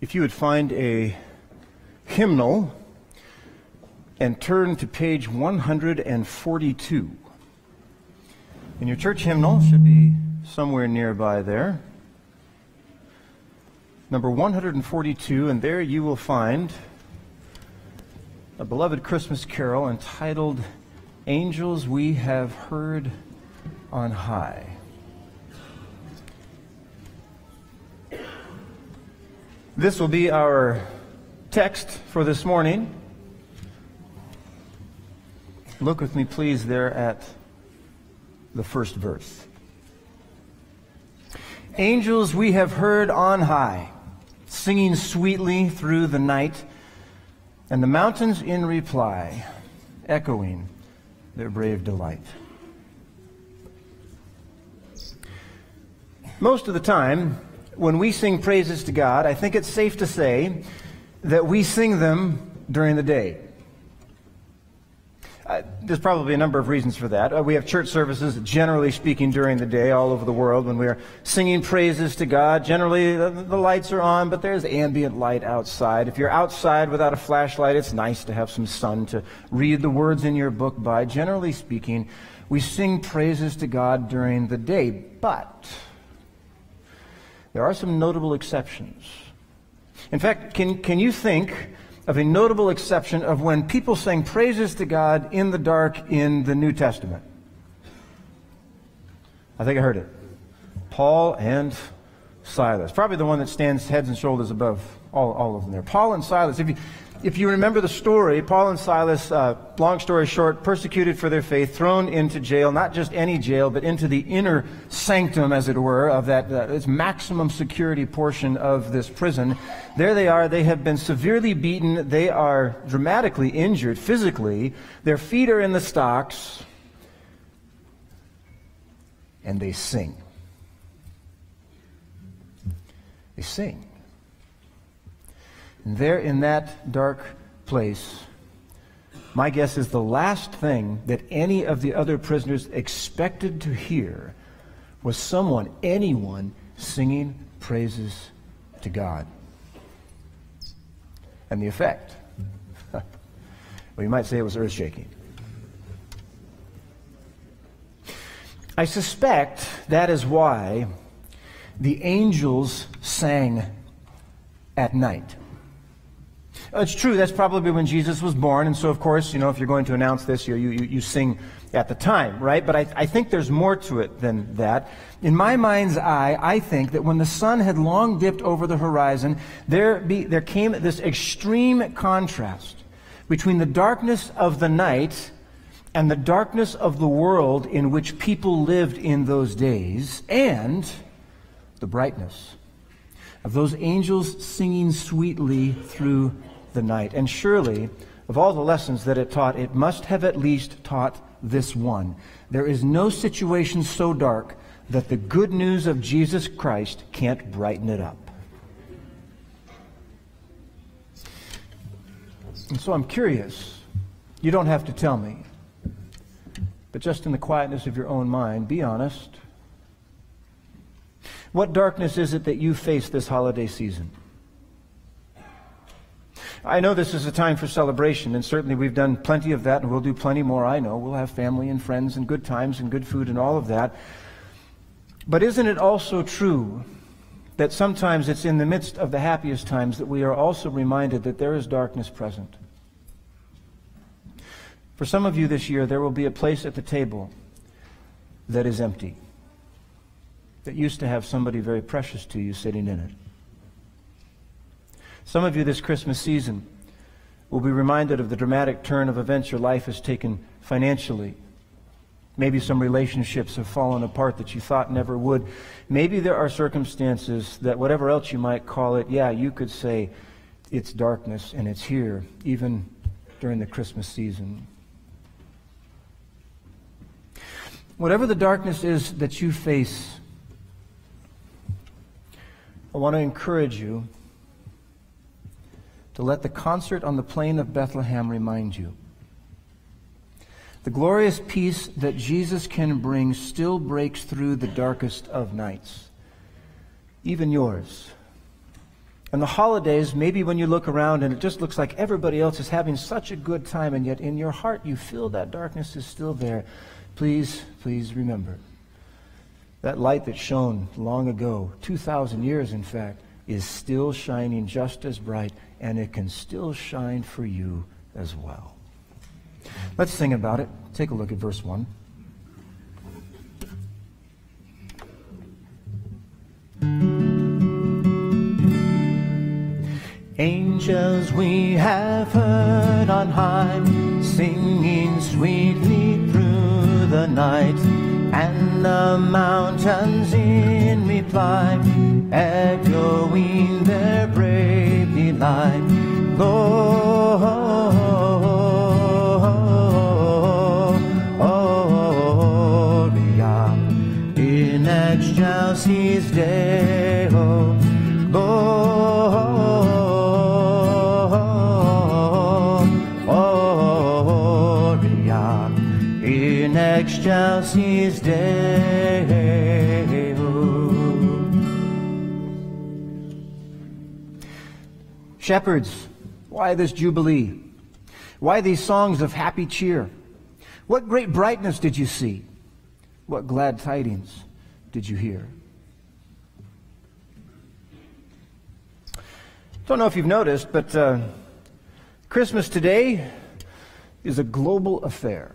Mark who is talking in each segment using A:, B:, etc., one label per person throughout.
A: if you would find a hymnal and turn to page 142. And your church hymnal should be somewhere nearby there. Number 142, and there you will find a beloved Christmas carol entitled Angels We Have Heard on High. This will be our text for this morning. Look with me, please, there at the first verse. Angels we have heard on high, singing sweetly through the night, and the mountains in reply, echoing their brave delight. Most of the time, when we sing praises to God, I think it's safe to say that we sing them during the day. Uh, there's probably a number of reasons for that. Uh, we have church services, generally speaking, during the day all over the world when we are singing praises to God. Generally, the, the lights are on, but there's ambient light outside. If you're outside without a flashlight, it's nice to have some sun to read the words in your book by. Generally speaking, we sing praises to God during the day. But there are some notable exceptions. In fact, can, can you think of a notable exception of when people sang praises to God in the dark in the New Testament? I think I heard it. Paul and Silas. Probably the one that stands heads and shoulders above all, all of them there. Paul and Silas. If you, if you remember the story, Paul and Silas, uh, long story short, persecuted for their faith, thrown into jail, not just any jail, but into the inner sanctum, as it were, of that uh, its maximum security portion of this prison. There they are. They have been severely beaten. They are dramatically injured physically. Their feet are in the stocks, and they sing. They sing. And there in that dark place, my guess is the last thing that any of the other prisoners expected to hear was someone, anyone, singing praises to God. And the effect, well, you might say it was earth shaking. I suspect that is why the angels sang at night. It's true, that's probably when Jesus was born, and so of course, you know, if you're going to announce this, you, you, you sing at the time, right? But I, I think there's more to it than that. In my mind's eye, I think that when the sun had long dipped over the horizon, there, be, there came this extreme contrast between the darkness of the night and the darkness of the world in which people lived in those days, and the brightness of those angels singing sweetly through the night. And surely, of all the lessons that it taught, it must have at least taught this one. There is no situation so dark that the good news of Jesus Christ can't brighten it up. And so I'm curious. You don't have to tell me. But just in the quietness of your own mind, be honest. What darkness is it that you face this holiday season? I know this is a time for celebration, and certainly we've done plenty of that, and we'll do plenty more, I know. We'll have family and friends and good times and good food and all of that. But isn't it also true that sometimes it's in the midst of the happiest times that we are also reminded that there is darkness present? For some of you this year, there will be a place at the table that is empty, that used to have somebody very precious to you sitting in it. Some of you this Christmas season will be reminded of the dramatic turn of events your life has taken financially. Maybe some relationships have fallen apart that you thought never would. Maybe there are circumstances that, whatever else you might call it, yeah, you could say it's darkness and it's here, even during the Christmas season. Whatever the darkness is that you face, I want to encourage you to let the concert on the plain of Bethlehem remind you. The glorious peace that Jesus can bring still breaks through the darkest of nights, even yours. And the holidays, maybe when you look around and it just looks like everybody else is having such a good time, and yet in your heart you feel that darkness is still there. Please, please remember that light that shone long ago, 2,000 years in fact, is still shining just as bright, and it can still shine for you as well. Let's sing about it. Take a look at verse 1. Angels we have heard on high, singing sweetly through the night, and the mountains in reply, echoing their brave delight. Gloria Shepherds, why this jubilee? Why these songs of happy cheer? What great brightness did you see? What glad tidings did you hear? Don't know if you've noticed, but uh, Christmas today is a global affair.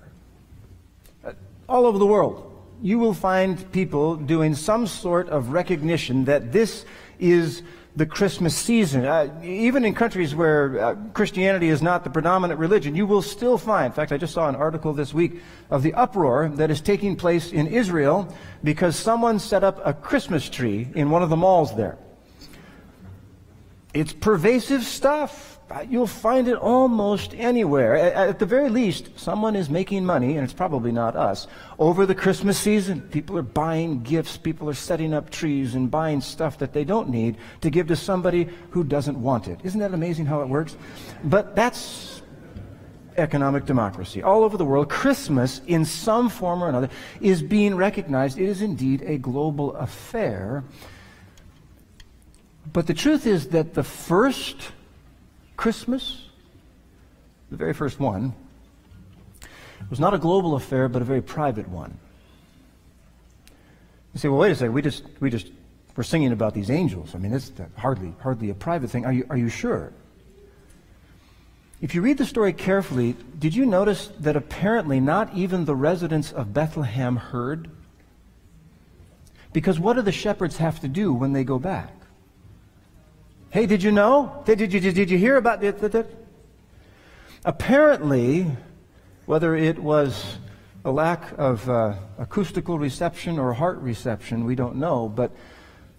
A: All over the world, you will find people doing some sort of recognition that this is the Christmas season. Uh, even in countries where uh, Christianity is not the predominant religion, you will still find, in fact, I just saw an article this week of the uproar that is taking place in Israel because someone set up a Christmas tree in one of the malls there. It's pervasive stuff. Uh, You'll find it almost anywhere. At the very least, someone is making money, and it's probably not us, over the Christmas season. People are buying gifts, people are setting up trees and buying stuff that they don't need to give to somebody who doesn't want it. Isn't that amazing how it works? But that's economic democracy. All over the world, Christmas, in some form or another, is being recognized. It is indeed a global affair. But the truth is that the first Christmas, the very first one, was not a global affair, but a very private one. You say, well, wait a second, we just, we just, we're singing about these angels. I mean, it's hardly, hardly a private thing. Are you, are you sure? If you read the story carefully, did you notice that apparently not even the residents of Bethlehem heard? Because what do the shepherds have to do when they go back? Hey, did you know? Did, you, did you hear about it? Apparently, whether it was a lack of uh, acoustical reception or heart reception, we don't know, but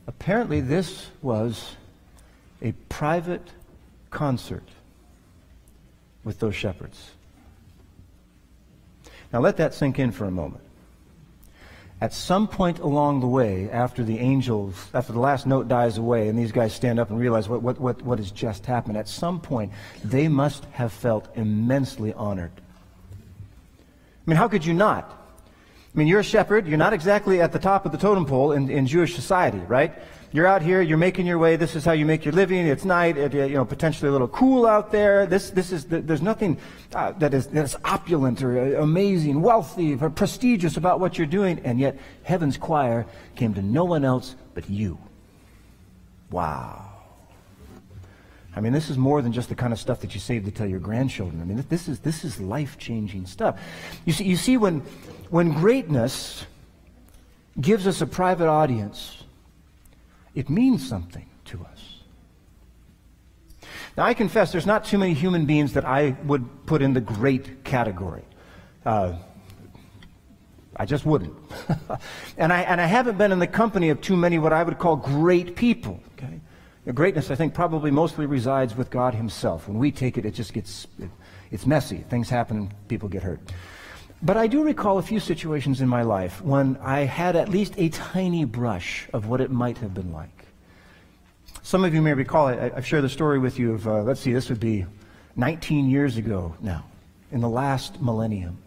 A: apparently this was a private concert with those shepherds. Now let that sink in for a moment. At some point along the way, after the angels, after the last note dies away, and these guys stand up and realize what, what, what, what has just happened, at some point, they must have felt immensely honored. I mean, how could you not? I mean, you're a shepherd. You're not exactly at the top of the totem pole in, in Jewish society, right? You're out here. You're making your way. This is how you make your living. It's night. It, you know, potentially a little cool out there. This, this is. There's nothing uh, that is that's opulent or uh, amazing, wealthy, or prestigious about what you're doing, and yet heaven's choir came to no one else but you. Wow. I mean, this is more than just the kind of stuff that you save to tell your grandchildren. I mean, this is, this is life-changing stuff. You see, you see when, when greatness gives us a private audience, it means something to us. Now, I confess there's not too many human beings that I would put in the great category. Uh, I just wouldn't. and, I, and I haven't been in the company of too many what I would call great people. Okay? The greatness, I think, probably mostly resides with God Himself. When we take it, it just gets, it, it's messy. Things happen people get hurt. But I do recall a few situations in my life when I had at least a tiny brush of what it might have been like. Some of you may recall, I, I've shared the story with you of, uh, let's see, this would be 19 years ago now, in the last millennium.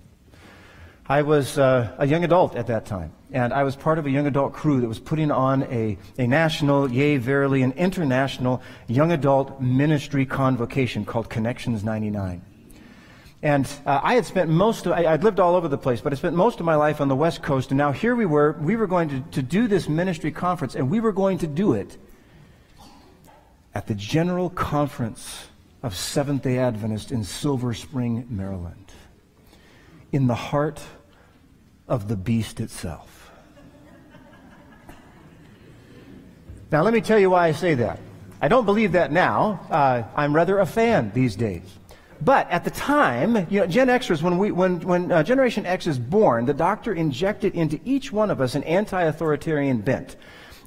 A: I was uh, a young adult at that time. and I was part of a young adult crew that was putting on a, a national, yea, verily, an international young adult ministry convocation called Connections 99. And uh, I had spent most of, I, would lived all over the place, but I spent most of my life on the West Coast, and now here we were, we were going to, to do this ministry conference, and we were going to do it at the General Conference of Seventh day Adventist in Silver Spring, Maryland, in the heart of the beast itself. Now, let me tell you why I say that. I don't believe that now. Uh, I'm rather a fan these days. But at the time, you know, Gen Xers, when, we, when, when uh, Generation X is born, the doctor injected into each one of us an anti authoritarian bent.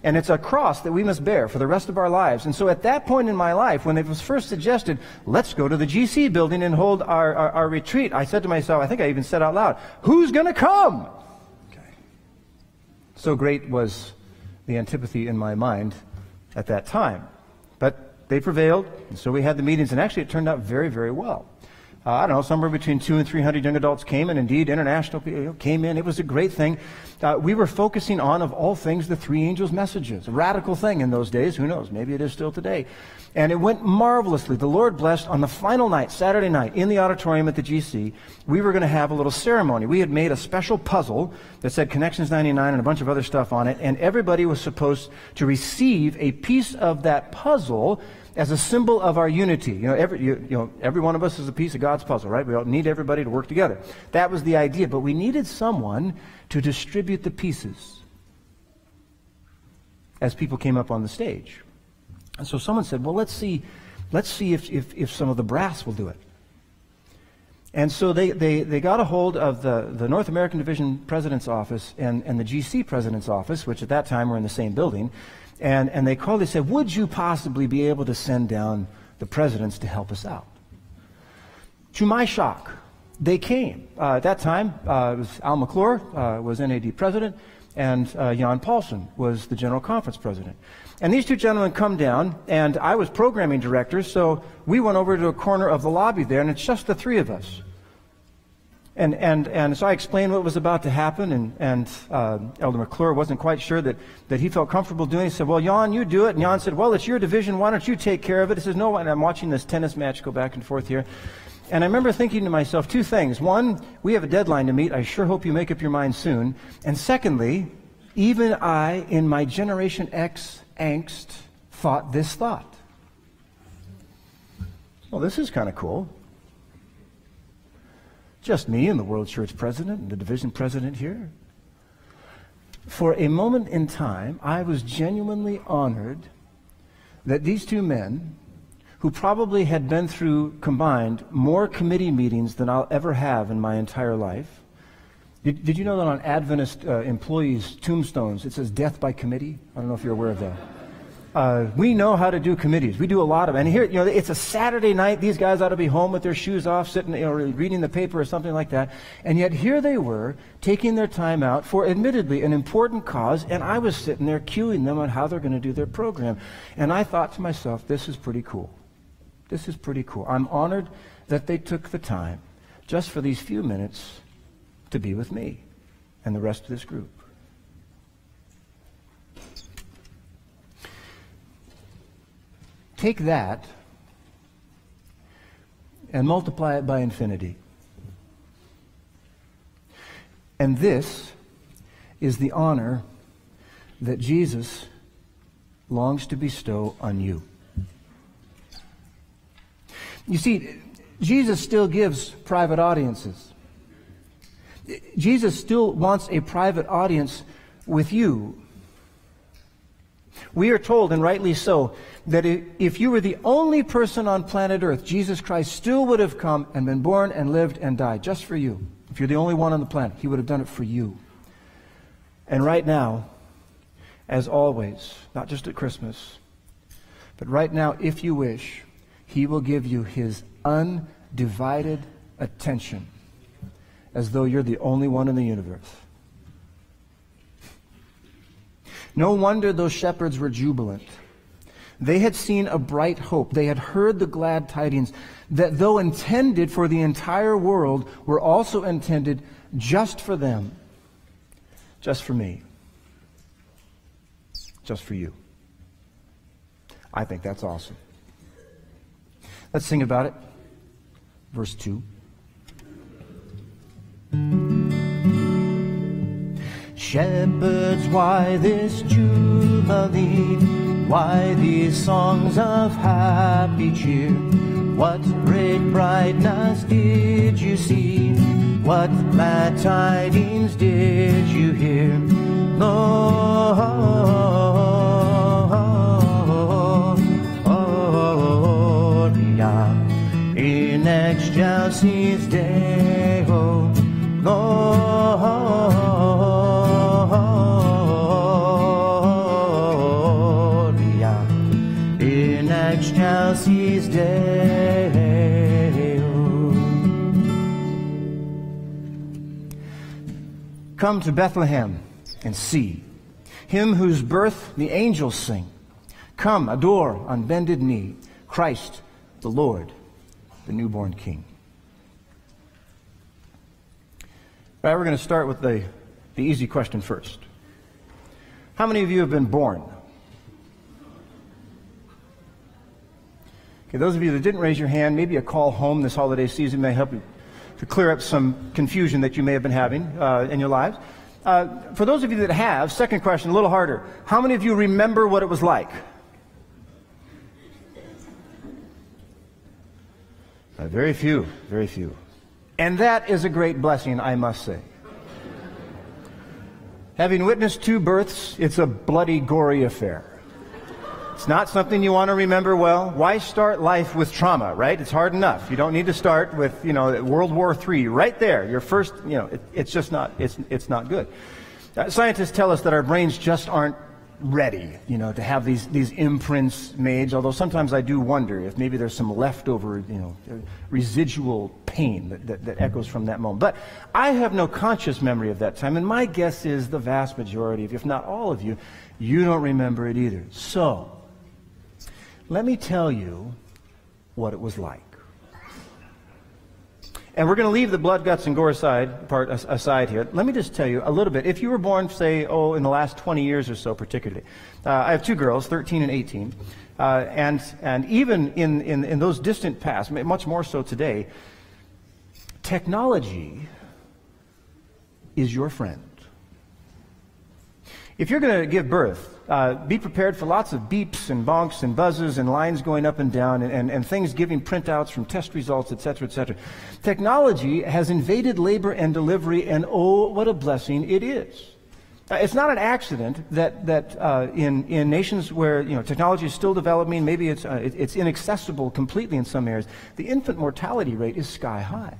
A: And it's a cross that we must bear for the rest of our lives. And so at that point in my life, when it was first suggested, let's go to the GC building and hold our, our, our retreat, I said to myself, I think I even said out loud, who's going to come? Okay. So great was the antipathy in my mind at that time. But they prevailed, and so we had the meetings, and actually it turned out very, very well uh, I don't know, somewhere between two and three hundred young adults came, and indeed international people came in. It was a great thing. Uh, we were focusing on, of all things, the three angels' messages. A radical thing in those days. Who knows? Maybe it is still today. And it went marvelously. The Lord blessed on the final night, Saturday night, in the auditorium at the GC. We were going to have a little ceremony. We had made a special puzzle that said Connections 99 and a bunch of other stuff on it, and everybody was supposed to receive a piece of that puzzle as a symbol of our unity. You know, every, you, you, know, every one of us is a piece of God's puzzle, right? We all need everybody to work together. That was the idea, but we needed someone to distribute the pieces as people came up on the stage. And so someone said, well, let's see, let's see if, if, if some of the brass will do it. And so they, they, they got a hold of the, the North American Division President's Office and, and the GC President's Office, which at that time were in the same building, and, and they called, they said, Would you possibly be able to send down the presidents to help us out? To my shock, they came. Uh, at that time, uh, was Al McClure uh, was NAD president, and uh, Jan Paulsen was the General Conference president. And these two gentlemen come down, and I was programming director, so we went over to a corner of the lobby there, and it's just the three of us. And, and, and so I explained what was about to happen, and, and uh, Elder McClure wasn't quite sure that, that he felt comfortable doing it. He said, Well, Jan, you do it. And Jan said, Well, it's your division. Why don't you take care of it? He says, No, and I'm watching this tennis match go back and forth here. And I remember thinking to myself two things. One, we have a deadline to meet. I sure hope you make up your mind soon. And secondly, even I, in my Generation X angst, thought this thought. Well, this is kind of cool. Just me and the World Church president and the division president here. For a moment in time, I was genuinely honored that these two men, who probably had been through combined more committee meetings than I'll ever have in my entire life. Did, did you know that on Adventist uh, employees' tombstones it says death by committee? I don't know if you're aware of that. Uh, we know how to do committees. We do a lot of, them and here, you know, it's a Saturday night. These guys ought to be home with their shoes off, sitting, you know, reading the paper or something like that. And yet here they were, taking their time out for, admittedly, an important cause. And I was sitting there cueing them on how they're going to do their program. And I thought to myself, this is pretty cool. This is pretty cool. I'm honored that they took the time, just for these few minutes, to be with me and the rest of this group. Take that and multiply it by infinity. And this is the honor that Jesus longs to bestow on you. You see, Jesus still gives private audiences. Jesus still wants a private audience with you. We are told, and rightly so, that if you were the only person on planet Earth, Jesus Christ still would have come and been born and lived and died just for you. If you're the only one on the planet, he would have done it for you. And right now, as always, not just at Christmas, but right now, if you wish, he will give you his undivided attention as though you're the only one in the universe. No wonder those shepherds were jubilant. They had seen a bright hope. They had heard the glad tidings that, though intended for the entire world, were also intended just for them. just for me, just for you. I think that's awesome. Let's sing about it. Verse 2. Shepherds, why this jubilee? Why these songs of happy cheer? What great brightness did you see? What glad tidings did you hear? Gloria Come to Bethlehem and see him whose birth the angels sing. Come, adore on bended knee Christ the Lord, the newborn King. All right, we're going to start with the, the easy question first. How many of you have been born? Okay, those of you that didn't raise your hand, maybe a call home this holiday season may help you to clear up some confusion that you may have been having uh, in your lives. Uh, for those of you that have, second question, a little harder. How many of you remember what it was like? Uh, very few, very few. And that is a great blessing, I must say. Having witnessed two births, it's a bloody, gory affair. It's not something you want to remember well. Why start life with trauma, right? It's hard enough. You don't need to start with, you know, World War III right there. Your first, you know, it, it's just not, it's, it's not good. Uh, scientists tell us that our brains just aren't ready, you know, to have these, these imprints made, although sometimes I do wonder if maybe there's some leftover, you know, residual pain that, that, that, echoes from that moment. But I have no conscious memory of that time, and my guess is the vast majority, of, if not all of you, you don't remember it either. So, let me tell you what it was like. And we're going to leave the blood, guts, and gore aside, part aside here. Let me just tell you a little bit. If you were born, say, oh, in the last 20 years or so, particularly, uh, I have two girls, 13 and 18. Uh, and, and even in, in, in those distant past, much more so today, technology is your friend. If you're going to give birth, uh, be prepared for lots of beeps and bonks and buzzes and lines going up and down and, and, and things giving printouts from test results, etc., etc. Technology has invaded labor and delivery, and oh, what a blessing it is. Uh, it's not an accident that, that uh, in, in nations where you know, technology is still developing, maybe it's, uh, it, it's inaccessible completely in some areas, the infant mortality rate is sky high.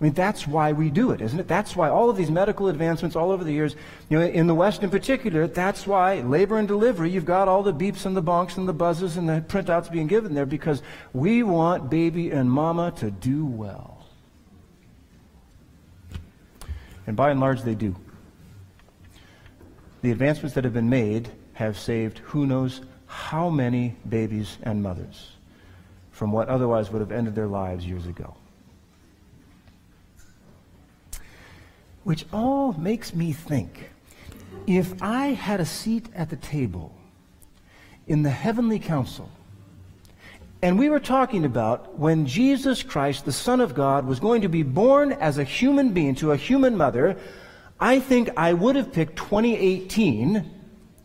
A: I mean, that's why we do it, isn't it? That's why all of these medical advancements all over the years, you know, in the West in particular, that's why labor and delivery, you've got all the beeps and the bonks and the buzzes and the printouts being given there because we want baby and mama to do well. And by and large, they do. The advancements that have been made have saved who knows how many babies and mothers from what otherwise would have ended their lives years ago. Which all makes me think if I had a seat at the table in the heavenly council, and we were talking about when Jesus Christ, the Son of God, was going to be born as a human being to a human mother, I think I would have picked 2018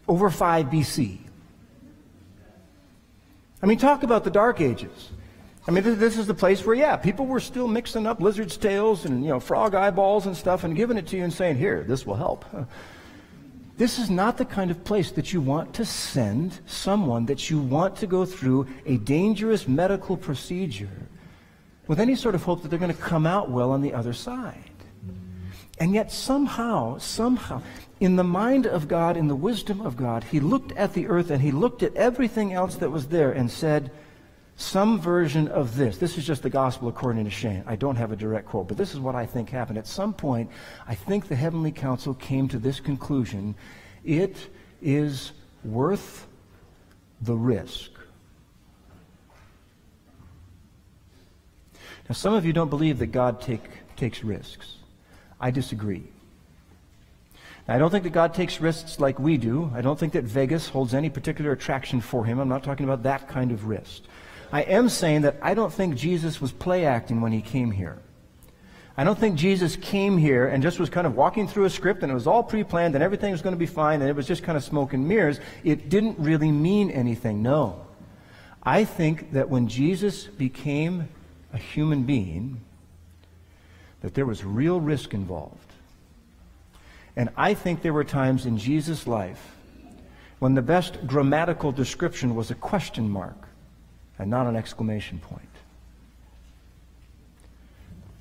A: over 5 BC. I mean, talk about the Dark Ages. I mean, this, this, is the place where, yeah, people were still mixing up lizard's tails and, you know, frog eyeballs and stuff and giving it to you and saying, here, this will help. This is not the kind of place that you want to send someone that you want to go through a dangerous medical procedure with any sort of hope that they're going to come out well on the other side. And yet, somehow, somehow, in the mind of God, in the wisdom of God, he looked at the earth and he looked at everything else that was there and said, some version of this. This is just the gospel according to Shane. I don't have a direct quote, but this is what I think happened. At some point, I think the heavenly council came to this conclusion it is worth the risk. Now, some of you don't believe that God take, takes risks. I disagree. I don't think that God takes risks like we do. I don't think that Vegas holds any particular attraction for him. I'm not talking about that kind of risk. I am saying that I don't think Jesus was play acting when he came here. I don't think Jesus came here and just was kind of walking through a script and it was all pre planned and everything was going to be fine and it was just kind of smoke and mirrors. It didn't really mean anything. No. I think that when Jesus became a human being, that there was real risk involved. And I think there were times in Jesus' life when the best grammatical description was a question mark and not an exclamation point.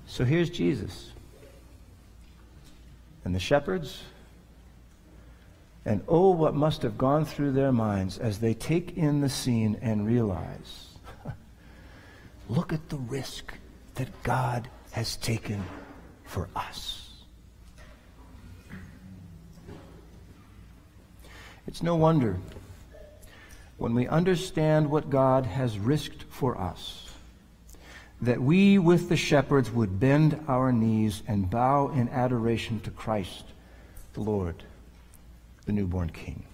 A: So here's Jesus. And the shepherds. And oh, what must have gone through their minds as they take in the scene and realize look at the risk that God has taken for us. It's no wonder when we understand what God has risked for us that we, with the shepherds, would bend our knees and bow in adoration to Christ, the Lord, the newborn King.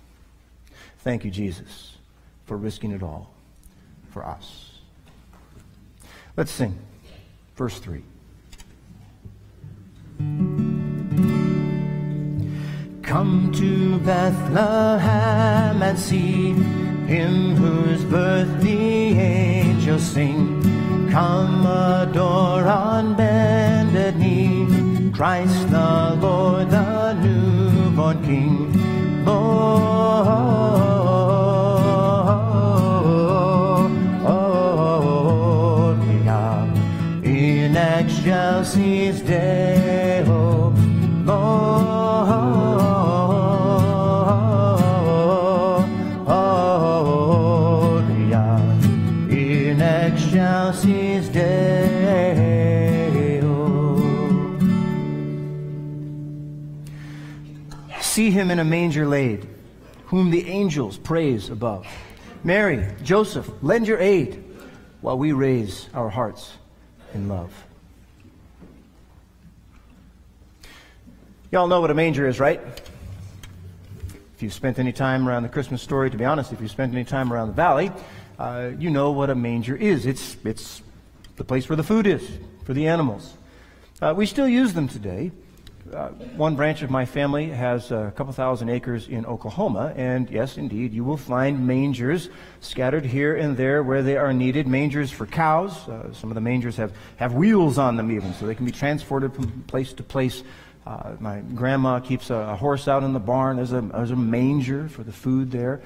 A: Thank you, Jesus, for risking it all for us. Let's sing. Verse 3. Come to Bethlehem and see him whose birth the angels sing. Come adore on bended knee Christ the Lord, the newborn King. Born in excelsis Deo. See him in a manger laid, whom the angels praise above. Mary, Joseph, lend your aid while we raise our hearts in love. Y'all know what a manger is, right? If you've spent any time around the Christmas story, to be honest, if you've spent any time around the valley, uh, you know what a manger is. It's, it's the place where the food is for the animals. Uh, we still use them today. Uh, one branch of my family has a couple thousand acres in Oklahoma, and yes, indeed, you will find mangers scattered here and there where they are needed. Mangers for cows. Uh, some of the mangers have, have wheels on them, even, so they can be transported from place to place. Uh, my grandma keeps a, a, horse out in the barn as a, as a manger for the food there.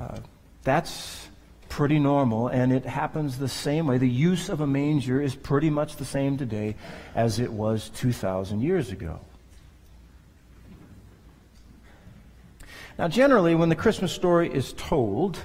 A: Uh, that's pretty normal, and it happens the same way. The use of a manger is pretty much the same today as it was 2,000 years ago. Now, generally, when the Christmas story is told,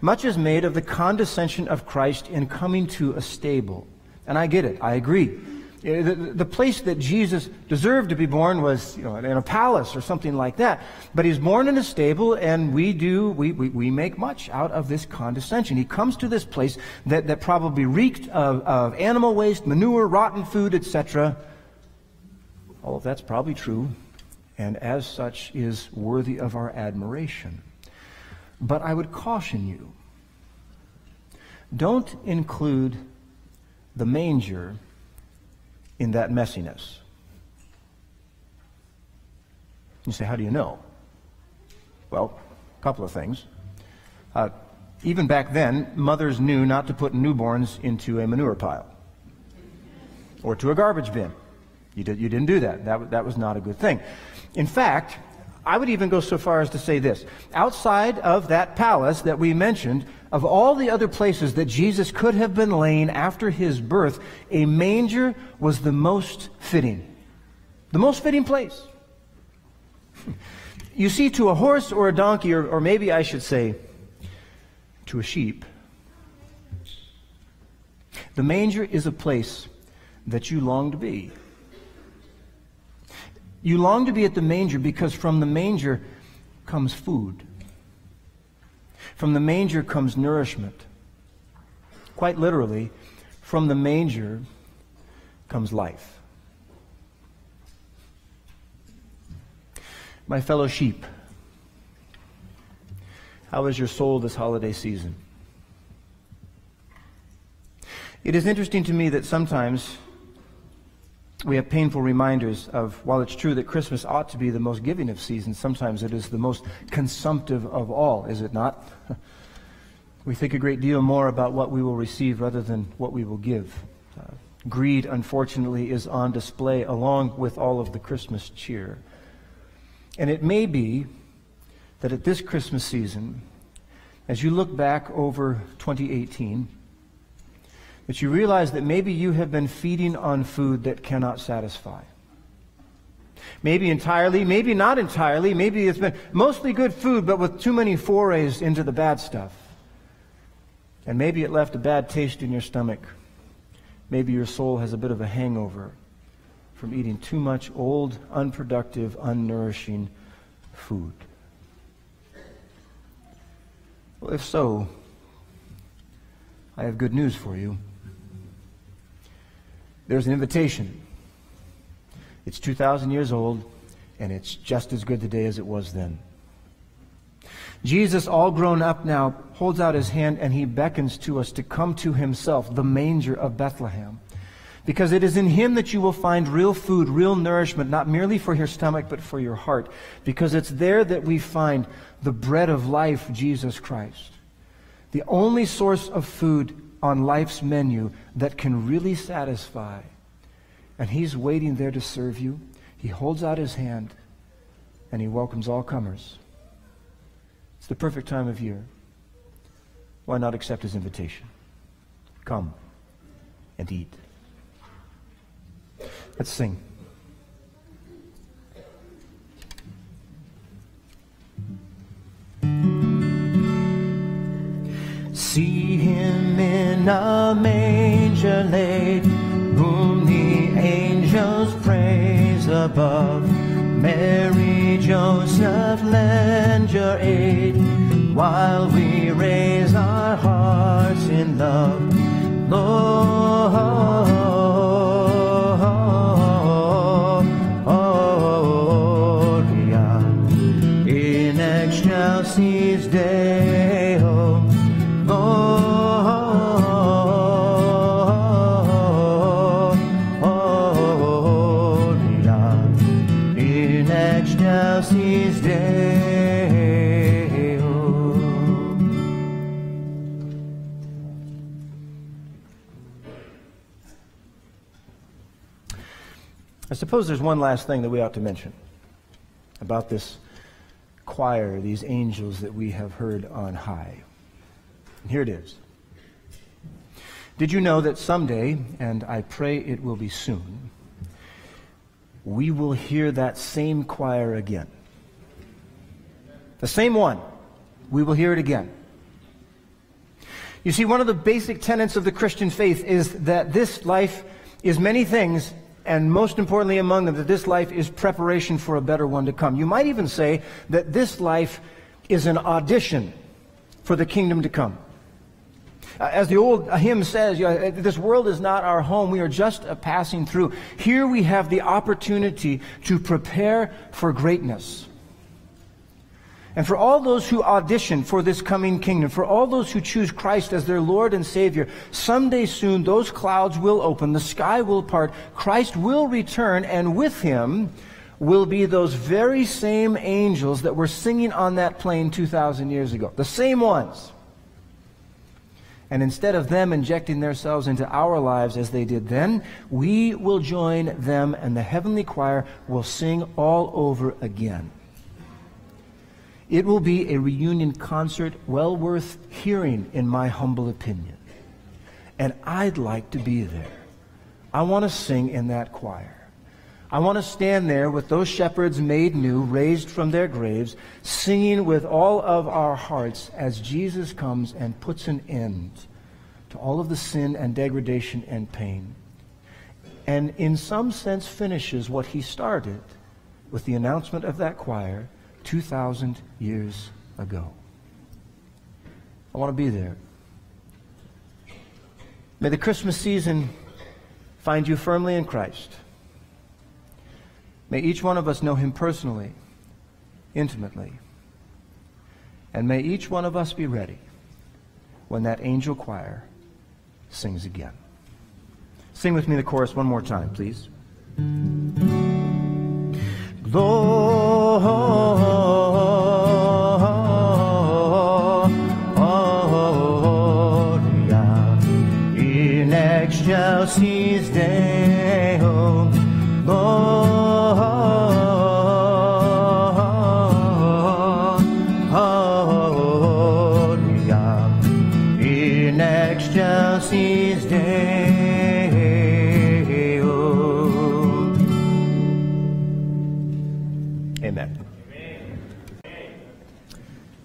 A: much is made of the condescension of Christ in coming to a stable. And I get it, I agree. Eh, the, the, place that Jesus deserved to be born was you know, in a palace or something like that. But he's born in a stable, and we do, we, we, we make much out of this condescension. He comes to this place that, that probably reeked of, of animal waste, manure, rotten food, etc. All of that's probably true, and as such is worthy of our admiration. But I would caution you don't include the manger in that messiness. You say, how do you know? Well, a couple of things. Uh, even back then, mothers knew not to put newborns into a manure pile or to a garbage bin. You, did, you didn't do that. That, that was not a good thing. In fact, I would even go so far as to say this. Outside of that palace that we mentioned, of all the other places that Jesus could have been laying after his birth, a manger was the most fitting. The most fitting place. You see, to a horse or a donkey, or, or maybe I should say, to a sheep, the manger is a place that you long to be. You long to be at the manger because from the manger comes food. From the manger comes nourishment. Quite literally, from the manger comes life. My fellow sheep, how is your soul this holiday season? It is interesting to me that sometimes we have painful reminders of, while it's true that Christmas ought to be the most giving of seasons, sometimes it is the most consumptive of all, is it not? we think a great deal more about what we will receive rather than what we will give. Uh, greed, unfortunately, is on display along with all of the Christmas cheer. And it may be that at this Christmas season, as you look back over 2018, that you realize that maybe you have been feeding on food that cannot satisfy. Maybe entirely, maybe not entirely. Maybe it's been mostly good food, but with too many forays into the bad stuff. And maybe it left a bad taste in your stomach. Maybe your soul has a bit of a hangover from eating too much old, unproductive, unnourishing food. Well, if so, I have good news for you. There's an invitation. It's 2,000 years old, and it's just as good today as it was then. Jesus, all grown up now, holds out his hand and he beckons to us to come to himself, the manger of Bethlehem. Because it is in him that you will find real food, real nourishment, not merely for your stomach, but for your heart. Because it's there that we find the bread of life, Jesus Christ. The only source of food on life's menu that can really satisfy. And he's waiting there to serve you. He holds out his hand and he welcomes all comers. It's the perfect time of year. Why not accept his invitation? Come and eat. Let's sing. See him in a manger laid, whom the angels praise above. Mary, Joseph, lend your aid, while we raise our hearts in love. Gloria I suppose there's one last thing that we ought to mention about this choir, these angels that we have heard on high. And here it is. Did you know that someday, and I pray it will be soon, we will hear that same choir again? The same one. We will hear it again. You see, one of the basic tenets of the Christian faith is that this life is many things, and most importantly among them, that this life is preparation for a better one to come. You might even say that this life is an audition for the kingdom to come. Uh, As the old hymn says, know, this world is not our home. We are just a passing through. Here we have the opportunity to prepare for greatness. And for all those who audition for this coming kingdom, for all those who choose Christ as their Lord and Savior, someday soon those clouds will open, the sky will part, Christ will return, and with him will be those very same angels that were singing on that plain 2,000 years ago. The same ones. And instead of them injecting themselves into our lives as they did then, we will join them and the heavenly choir will sing all over again. It will be a reunion concert well worth hearing, in my humble opinion. And I'd like to be there. I want to sing in that choir. I want to stand there with those shepherds made new, raised from their graves, singing with all of our hearts as Jesus comes and puts an end to all of the sin and degradation and pain. And in some sense finishes what he started with the announcement of that choir 2,000 years ago. I want to be there. May the Christmas season find you firmly in Christ. May each one of us know him personally intimately. And may each one of us be ready when that angel choir sings again. Sing with me the chorus one more time, please. Gloria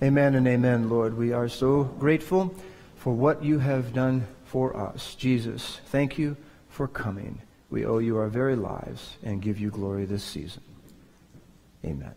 A: Amen and amen, Lord. We are so grateful for what you have done for us. Jesus, thank you for coming. We owe you our very lives and give you glory this season. Amen.